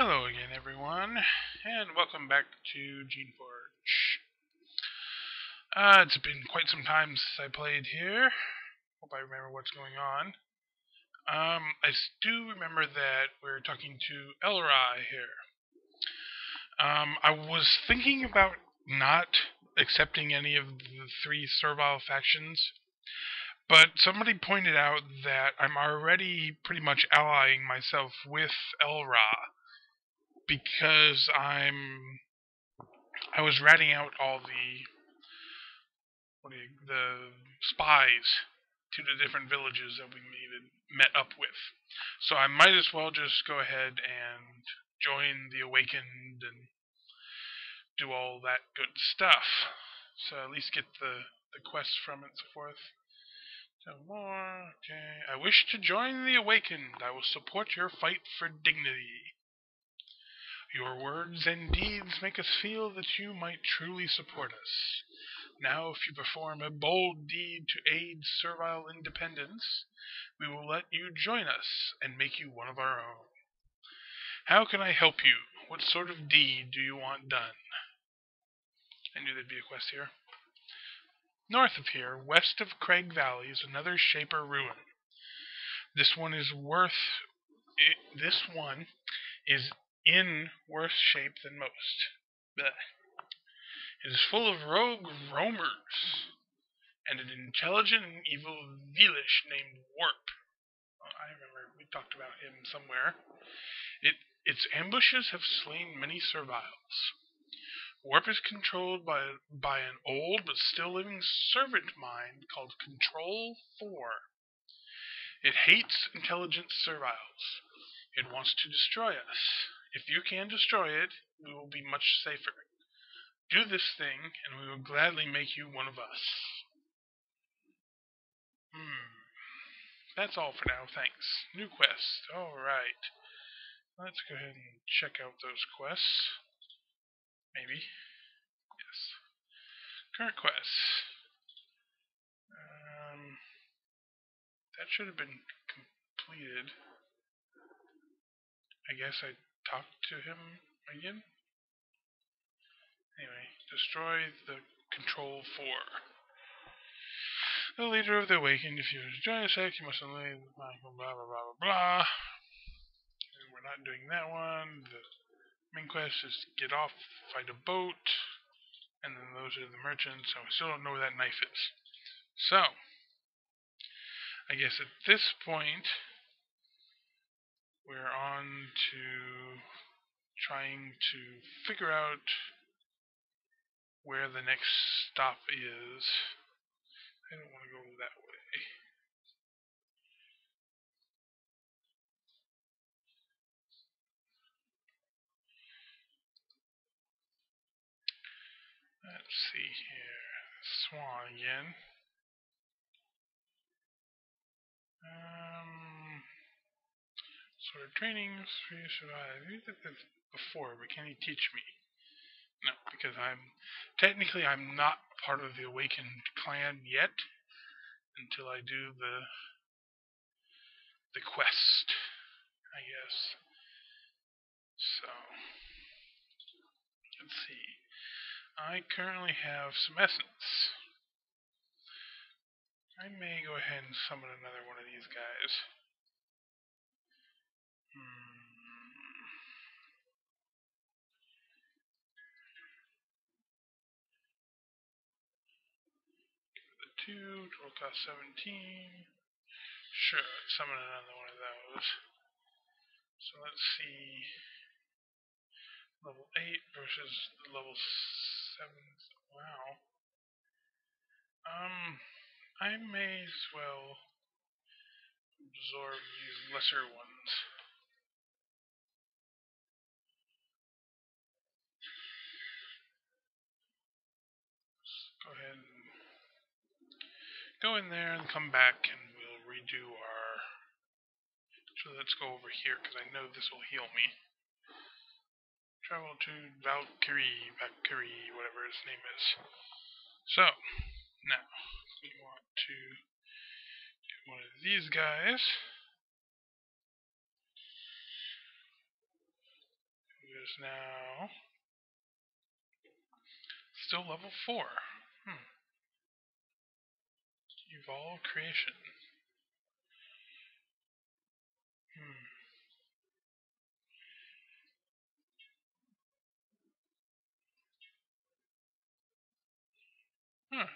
Hello again, everyone, and welcome back to GeneForge. Uh, it's been quite some time since I played here. Hope I remember what's going on. Um, I do remember that we're talking to Elrai here. Um, I was thinking about not accepting any of the three servile factions, but somebody pointed out that I'm already pretty much allying myself with Elra because I'm I was ratting out all the what you, the spies to the different villages that we meted, met up with. So I might as well just go ahead and join the awakened and do all that good stuff. So at least get the the quest from it and so forth. So more okay. I wish to join the awakened. I will support your fight for dignity. Your words and deeds make us feel that you might truly support us. Now, if you perform a bold deed to aid servile independence, we will let you join us and make you one of our own. How can I help you? What sort of deed do you want done? I knew there'd be a quest here. North of here, west of Crag Valley, is another Shaper ruin. This one is worth. It, this one is in worse shape than most. Blech. It is full of rogue roamers and an intelligent and evil vlish named Warp. I remember we talked about him somewhere. It, its ambushes have slain many serviles. Warp is controlled by, by an old but still living servant mind called Control 4. It hates intelligent serviles. It wants to destroy us. If you can destroy it, we will be much safer. Do this thing, and we will gladly make you one of us. Hmm. That's all for now, thanks. New quest. Alright. Let's go ahead and check out those quests. Maybe. Yes. Current quests. Um, that should have been completed. I guess I talked to him again. Anyway, destroy the Control 4. The leader of the Awakened, if you join sect, you must only blah blah blah blah blah blah. We're not doing that one. The main quest is to get off, fight a boat, and then those are the merchants. So I still don't know where that knife is. So, I guess at this point, we're on to trying to figure out where the next stop is. I don't want to go that way. Let's see here. Swan again. Um, sort of training, free survive. You did this before, but can you teach me? No, because I'm technically I'm not part of the awakened clan yet until I do the the quest, I guess. So let's see. I currently have some essence. I may go ahead and summon another one of these guys. Two, total cost 17. Sure, summon another one of those. So let's see. Level 8 versus level 7. Wow. Um, I may as well absorb these lesser ones. Let's go ahead and go in there and come back and we'll redo our so let's go over here because I know this will heal me travel to Valkyrie Valkyrie whatever his name is so now we want to get one of these guys is now still level 4. Hmm. Evolve creation. Hmm. Huh.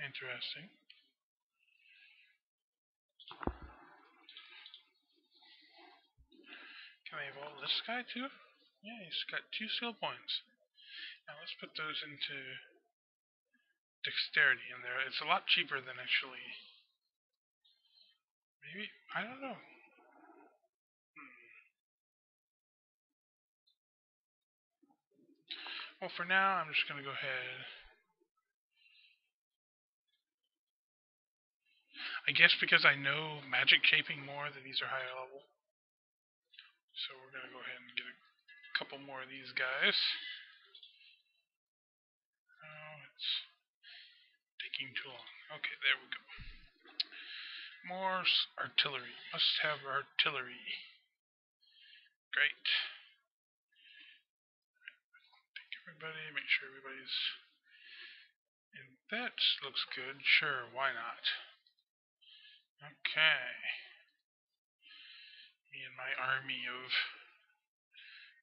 Interesting. Can I evolve this guy too? Yeah, he's got two skill points. Now let's put those into dexterity in there. It's a lot cheaper than actually. Maybe? I don't know. Hmm. Well, for now, I'm just going to go ahead. I guess because I know magic shaping more that these are higher level. So we're going to go ahead and get a couple more of these guys. Oh, it's taking too long. Okay, there we go. More artillery. Must have artillery. Great. Take everybody, make sure everybody's... And that looks good. Sure, why not? Okay me and my army of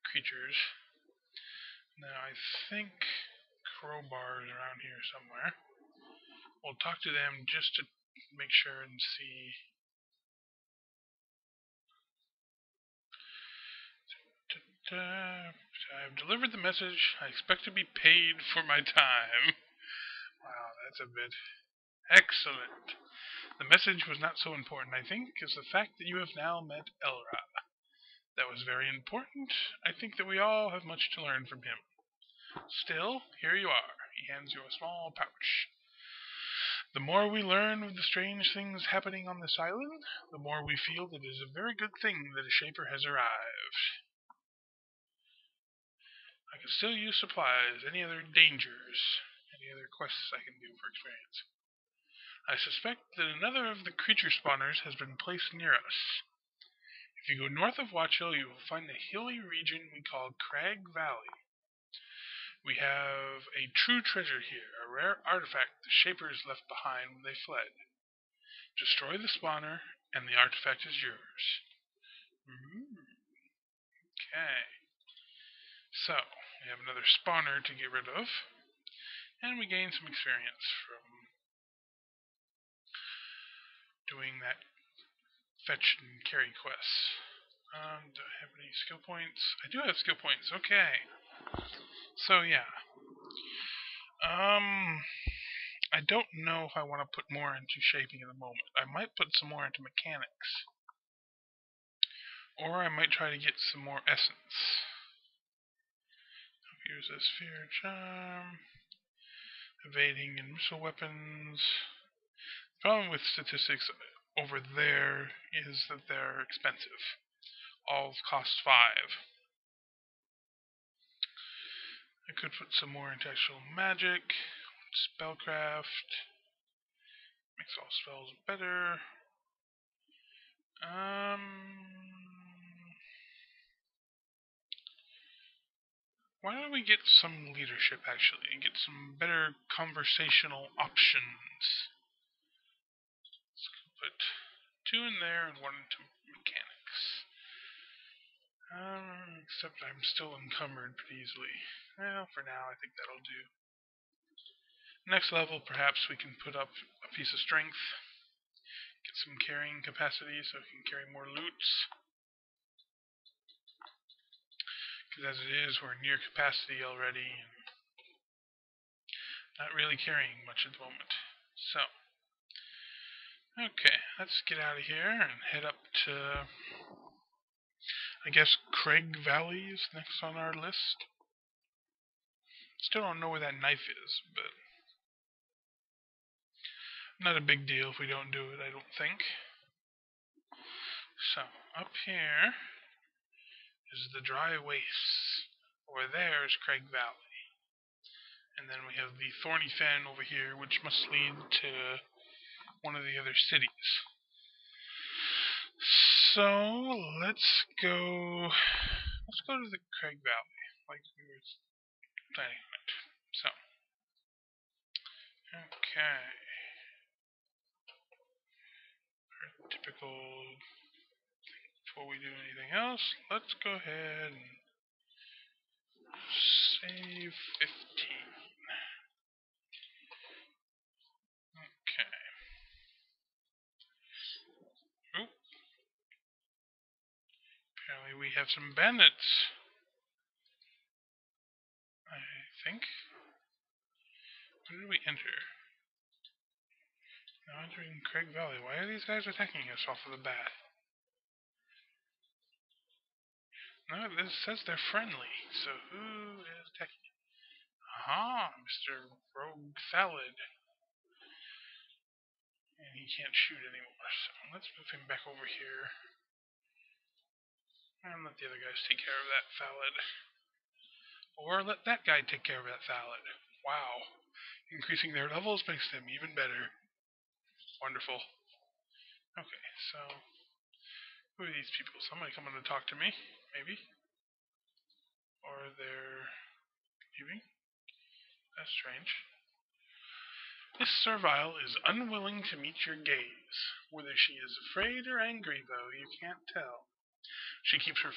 creatures. Now I think crowbar is around here somewhere. We'll talk to them just to make sure and see. I've delivered the message. I expect to be paid for my time. Wow, that's a bit excellent. The message was not so important, I think, as the fact that you have now met Elra. That was very important. I think that we all have much to learn from him. Still, here you are. He hands you a small pouch. The more we learn of the strange things happening on this island, the more we feel that it is a very good thing that a Shaper has arrived. I can still use supplies, any other dangers, any other quests I can do for experience. I suspect that another of the creature spawners has been placed near us. If you go north of Watch Hill, you will find the hilly region we call Crag Valley. We have a true treasure here, a rare artifact the Shapers left behind when they fled. Destroy the spawner, and the artifact is yours. Ooh. Okay. So, we have another spawner to get rid of, and we gain some experience from doing that fetch and carry quests. Um, do I have any skill points? I do have skill points. Okay. So yeah. Um, I don't know if I want to put more into shaping at the moment. I might put some more into mechanics. Or I might try to get some more essence. Here's a sphere charm. Evading and missile weapons The problem with statistics over there is that they're expensive. All cost five. I could put some more into actual magic, spellcraft, makes all spells better. Um, why don't we get some leadership actually, and get some better conversational options? Let's put two in there and one into mechanics. Um, except I'm still encumbered pretty easily. Well, for now, I think that'll do. Next level, perhaps we can put up a piece of strength, get some carrying capacity so we can carry more loots. Because as it is, we're near capacity already, and not really carrying much at the moment. So, Okay, let's get out of here and head up to. I guess Crag Valley is next on our list. Still don't know where that knife is, but. Not a big deal if we don't do it, I don't think. So, up here is the dry wastes. Over there is Crag Valley. And then we have the Thorny Fen over here, which must lead to one of the other cities. So let's go. Let's go to the Crag Valley, like we were planning on it. So, okay. Our typical. Before we do anything else, let's go ahead and save 15. Okay. Oop. We have some bandits. I think. Where did we enter? Now entering Crag Valley. Why are these guys attacking us off of the bat? No, this says they're friendly. So who is attacking? Aha, Mr. Rogue Salad and he can't shoot anymore. So let's move him back over here. And let the other guys take care of that Thallid. Or let that guy take care of that Thallid. Wow. Increasing their levels makes them even better. Wonderful. Okay, so who are these people? Somebody coming to talk to me, maybe? Or they're leaving? That's strange. This servile is unwilling to meet your gaze. Whether she is afraid or angry, though, you can't tell. She keeps her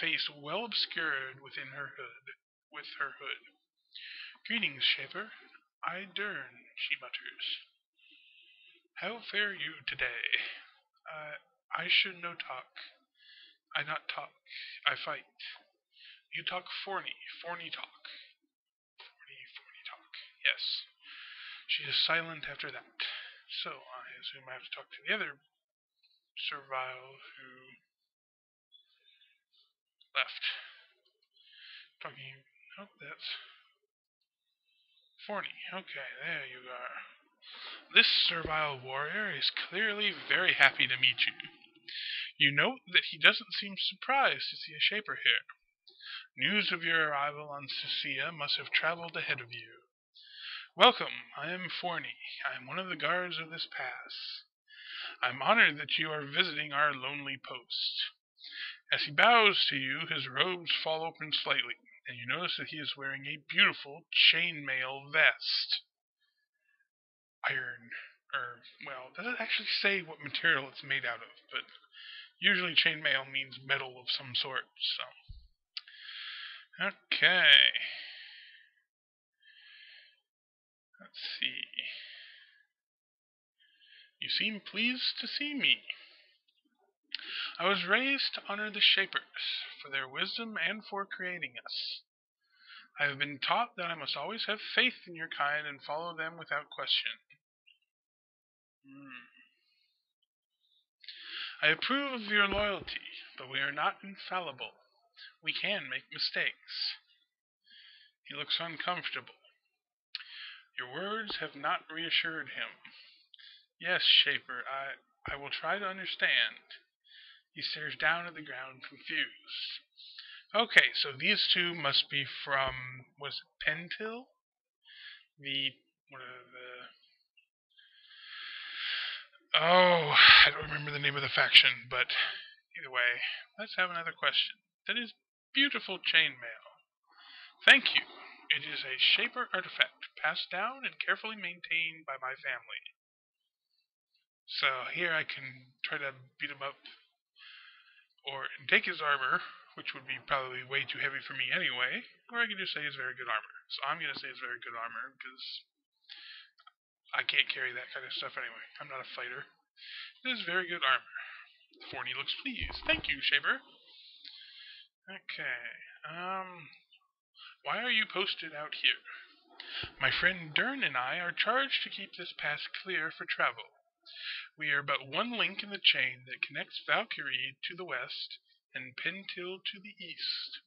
face well obscured within her hood, with her hood. Greetings, Shaper. I Dern, she mutters. How fare you today? Uh, I should no talk. I not talk. I fight. You talk forny, forny talk. Forny, forny talk. Yes. She is silent after that. So I assume I have to talk to the other servile who left. Oh, that's Forney. Okay, there you are. This servile warrior is clearly very happy to meet you. You note that he doesn't seem surprised to see a shaper here. News of your arrival on Cecilia must have traveled ahead of you. Welcome. I am Forney. I am one of the guards of this pass. I am honored that you are visiting our lonely post. As he bows to you, his robes fall open slightly, and you notice that he is wearing a beautiful chainmail vest. Iron, or, well, does it actually say what material it's made out of? But usually chainmail means metal of some sort, so. Okay. Let's see. You seem pleased to see me. I was raised to honor the Shapers for their wisdom and for creating us. I have been taught that I must always have faith in your kind and follow them without question. Hmm. I approve of your loyalty, but we are not infallible. We can make mistakes. He looks uncomfortable. Your words have not reassured him. Yes, Shaper, I, I will try to understand. He stares down at the ground, confused. Okay, so these two must be from was it Pentil? The what are the Oh, I don't remember the name of the faction, but either way, let's have another question. That is beautiful chainmail. Thank you. It is a Shaper artifact, passed down and carefully maintained by my family. So here I can try to beat him up, or take his armor, which would be probably way too heavy for me anyway, or I can just say it's very good armor. So I'm going to say it's very good armor, because I can't carry that kind of stuff anyway. I'm not a fighter. It is very good armor. Forney looks pleased. Thank you, Shaper. Okay. Um, why are you posted out here? My friend Dern and I are charged to keep this pass clear for travel. We are but one link in the chain that connects Valkyrie to the west and Pentil to the east.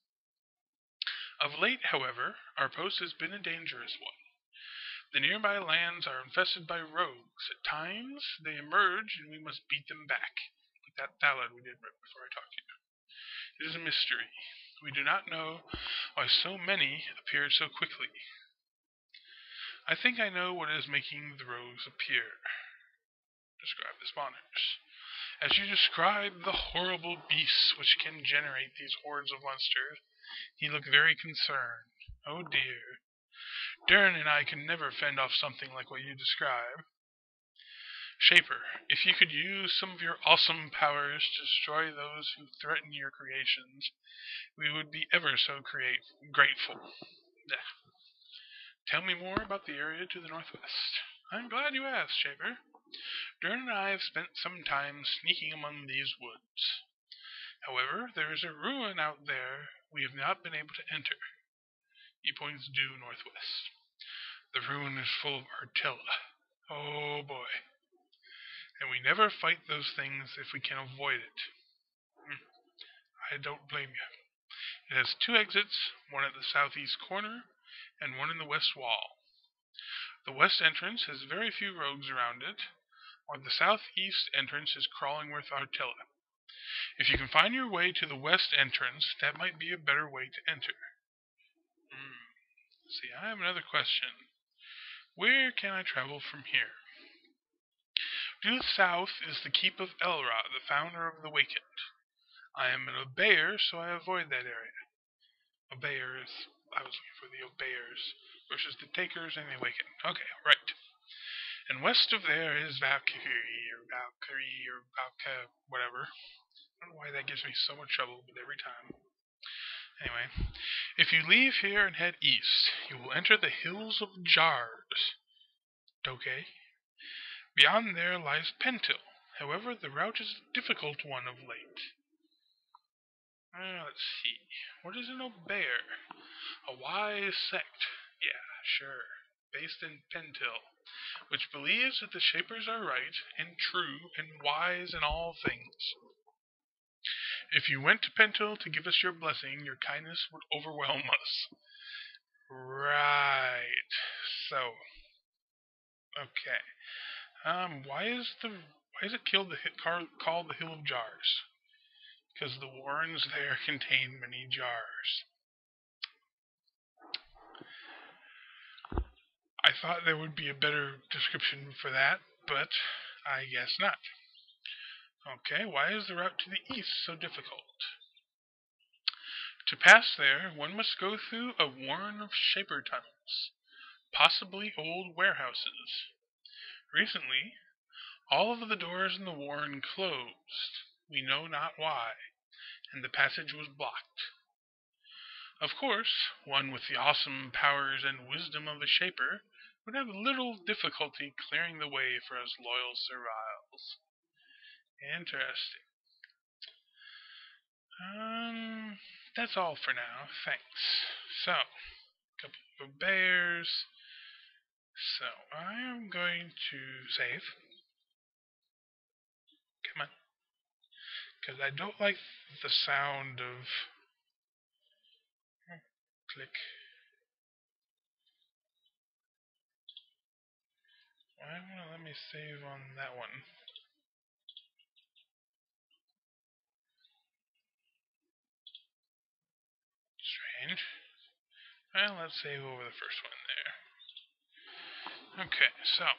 Of late, however, our post has been a dangerous one. The nearby lands are infested by rogues. At times, they emerge and we must beat them back, like that ballad we did right before I talked to you. It is a mystery. We do not know why so many appeared so quickly. I think I know what is making the rogues appear. Describe the spawners. As you describe the horrible beasts which can generate these hordes of monsters, he looked very concerned. Oh dear. Dern and I can never fend off something like what you describe. Shaper, if you could use some of your awesome powers to destroy those who threaten your creations, we would be ever so create, grateful. Tell me more about the area to the northwest. I'm glad you asked, Shaper. Dern and I have spent some time sneaking among these woods. However, there is a ruin out there we have not been able to enter. He points due northwest. The ruin is full of Artilla. Oh boy. And we never fight those things if we can avoid it. Hmm. I don't blame you. It has two exits, one at the southeast corner and one in the west wall. The west entrance has very few rogues around it, while the southeast entrance is crawling with Artilla. If you can find your way to the west entrance, that might be a better way to enter. Hmm. See, I have another question. Where can I travel from here? Due south is the keep of Elra, the founder of the Wakened. I am an obeyer, so I avoid that area. Obeyers, I was looking for the obeyers the takers and the awakened. Okay, right. And west of there is Valkyrie, or Valkyrie, or Valka, whatever. I don't know why that gives me so much trouble, but every time. Anyway, if you leave here and head east, you will enter the hills of Jars. Okay. Beyond there lies Pentil. However, the route is a difficult one of late. Uh, let's see. What is an Obeyer? A wise sect. Yeah, sure. Based in Pentil, which believes that the Shapers are right and true and wise in all things. If you went to Pentil to give us your blessing, your kindness would overwhelm us. Right. So. Okay. Um. Why is the why is it killed the car, called the Hill of Jars? Because the warrens there contain many jars. I thought there would be a better description for that, but I guess not. Okay, why is the route to the east so difficult? To pass there, one must go through a warren of shaper tunnels, possibly old warehouses. Recently, all of the doors in the warren closed, we know not why, and the passage was blocked. Of course, one with the awesome powers and wisdom of a shaper would have little difficulty clearing the way for us loyal serviles. Interesting. Um, that's all for now. Thanks. So, a couple of bears. So, I am going to save. Come on. Because I don't like the sound of. Click. Why won't let me save on that one? Strange. Well, let's save over the first one there. Okay, so